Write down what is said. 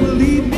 believe